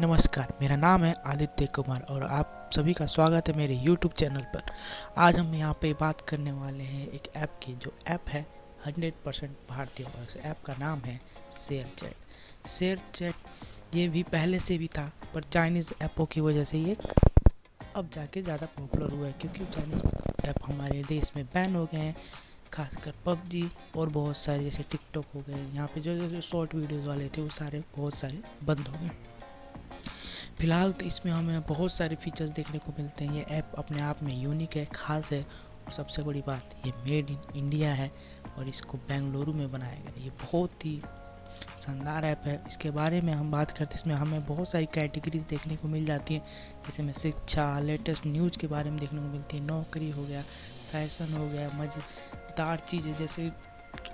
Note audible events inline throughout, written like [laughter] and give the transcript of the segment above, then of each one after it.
नमस्कार, मेरा नाम है आदित्य कुमार और आप सभी का स्वागत है मेरे YouTube चैनल पर। आज हम यहाँ पे बात करने वाले हैं एक ऐप की, जो ऐप है 100 परसेंट भारतीय ऐप का नाम है शेयर चैट शेयर चैट ये भी पहले से भी था, पर चाइनीज़ ऐपों की वजह से ये अब जाके ज़्यादा पॉपुलर हुआ है, क्योंकि चाइनीज़ ऐप हमारे देश में बैन हो गए हैं, खासकर पबजी और बहुत सारे, जैसे टिकटॉक हो गए। यहाँ पे जो जो शॉर्ट वीडियोज़ वाले थे, वो सारे, बहुत सारे बंद हो गए। फ़िलहाल तो इसमें हमें बहुत सारे फीचर्स देखने को मिलते हैं। ये ऐप अपने आप में यूनिक है, ख़ास है। और सबसे बड़ी बात, ये मेड इन इंडिया है और इसको बेंगलुरु में बनाया गया ये बहुत ही शानदार ऐप है। इसके बारे में हम बात करते हैं। इसमें हमें बहुत सारी कैटेगरीज देखने को मिल जाती हैं। जैसे में शिक्षा लेटेस्ट न्यूज़ के बारे में देखने को मिलती है। नौकरी हो गया फ़ैशन हो गया, मज़ेदार चीज़ें जैसे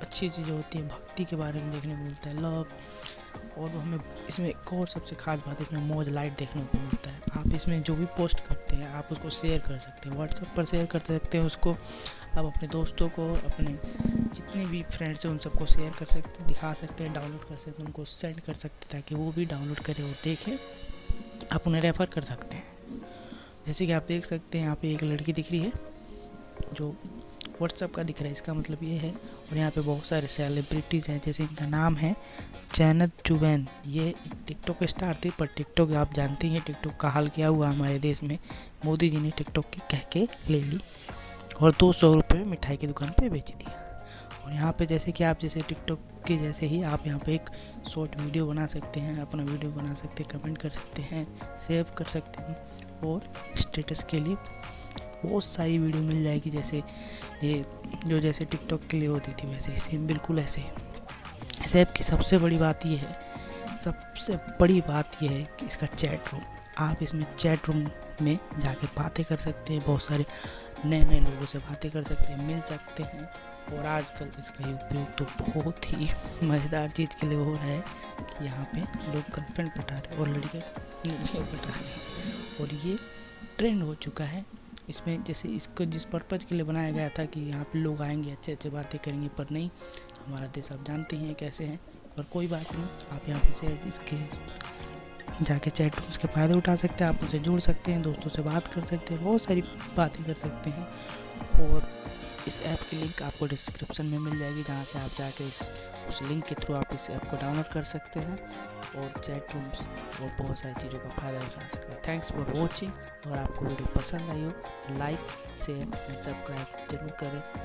अच्छी चीज़ें होती हैं। भक्ति के बारे में देखने को मिलता है। लव और हमें इसमें एक और सबसे खास बात है, इसमें मौज लाइट देखने को मिलता है। आप इसमें जो भी पोस्ट करते हैं, आप उसको शेयर कर सकते हैं। व्हाट्सएप पर शेयर कर सकते हैं उसको। आप अपने दोस्तों को, अपने जितने भी फ्रेंड्स हैं, उन सबको शेयर कर सकते हैं, दिखा सकते हैं डाउनलोड कर सकते हैं, उनको सेंड कर सकते हैं, ताकि वो भी डाउनलोड करें और देखें। आप उन्हें रेफ़र कर सकते हैं। जैसे कि आप देख सकते हैं, यहाँ पे एक लड़की दिख रही है, जो व्हाट्सअप का दिख रहा है। इसका मतलब ये है और यहाँ पे बहुत सारे सेलिब्रिटीज़ हैं, जैसे इनका नाम है जैनत जुबैन ये टिकटॉक स्टार थे, पर टिकटॉक आप जानते हैं टिकटॉक का हाल क्या हुआ हमारे देश में। मोदी जी ने टिकटॉक की कह के ले ली और दो सौ रुपये मिठाई की दुकान पर बेच दिया। और यहाँ पे जैसे कि आप जैसे टिकटॉक के जैसे ही आप यहाँ पे एक शॉर्ट वीडियो बना सकते हैं, अपना वीडियो बना सकते हैं कमेंट कर सकते हैं सेव कर सकते हैं और स्टेटस के लिए बहुत सारी वीडियो मिल जाएगी जैसे ये, जो जैसे टिकटॉक के लिए होती थी वैसे सेम बिल्कुल ऐसे। इस ऐप की सबसे बड़ी बात ये है, सबसे बड़ी बात ये है कि इसका चैट रूम आप इसमें चैट रूम में जाके बातें कर सकते हैं, बहुत सारे नए नए लोगों से बातें कर सकते हैं, मिल सकते हैं। और आजकल इसका उपयोग तो बहुत ही [laughs] मज़ेदार चीज़ के लिए हो रहा है कि यहाँ पे लोग गर्लफ्रेंड पटा रहे और लड़के [laughs] लड़कियाँ पटा रहे हैं। और ये ट्रेंड हो चुका है इसमें जैसे इसको जिस पर्पज़ के लिए बनाया गया था कि यहाँ पे लोग आएँगे अच्छे अच्छे बातें करेंगे, पर नहीं, हमारा देश आप जानते हैं कैसे हैं, पर कोई बात नहीं, आप यहाँ पे से इसके जाके चैट रूम्स के फ़ायदे उठा सकते हैं, आप उनसे जुड़ सकते हैं, दोस्तों से बात कर सकते हैं, बहुत सारी बातें कर सकते हैं। और इस ऐप की लिंक आपको डिस्क्रिप्शन में मिल जाएगी, जहाँ से आप जाके इस, उस लिंक के थ्रू आप इस ऐप को डाउनलोड कर सकते हैं। और चैट रूम्स और बहुत सारी चीज़ों का फ़ायदा उठा सकते हैं। थैंक्स फॉर वॉचिंग अगर आपको वीडियो पसंद आई हो लाइक शेयर एंड सब्सक्राइब ज़रूर करें।